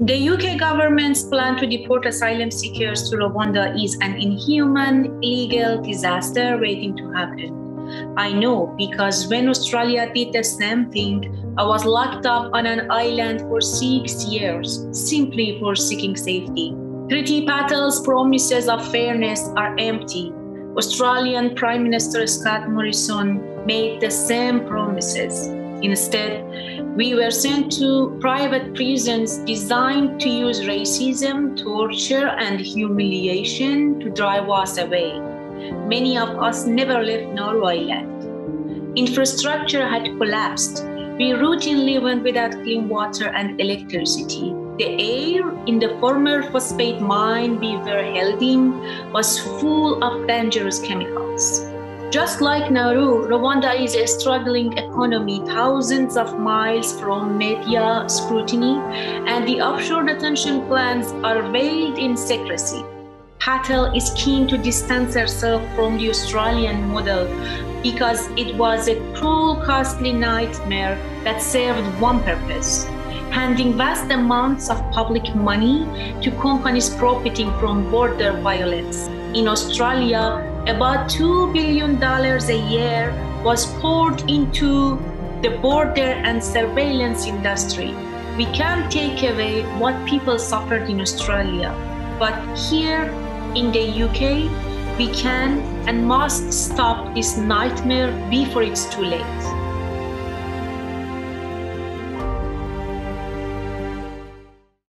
The UK government's plan to deport asylum seekers to Rwanda is an inhuman, illegal disaster waiting to happen. I know because when Australia did the same thing, I was locked up on an island for six years simply for seeking safety. Priti Patel's promises of fairness are empty. Australian Prime Minister Scott Morrison made the same promises. Instead, we were sent to private prisons designed to use racism, torture, and humiliation to drive us away. Many of us never left Nauru land. Infrastructure had collapsed. We routinely went without clean water and electricity. The air in the former phosphate mine we were held in was full of dangerous chemicals. Just like Nauru, Rwanda is a struggling economy thousands of miles from media scrutiny, and the offshore detention plans are veiled in secrecy. Patel is keen to distance herself from the Australian model because it was a cruel, costly nightmare that served one purpose handing vast amounts of public money to companies profiting from border violence. In Australia, about $2 billion a year was poured into the border and surveillance industry. We can't take away what people suffered in Australia, but here in the UK, we can and must stop this nightmare before it's too late.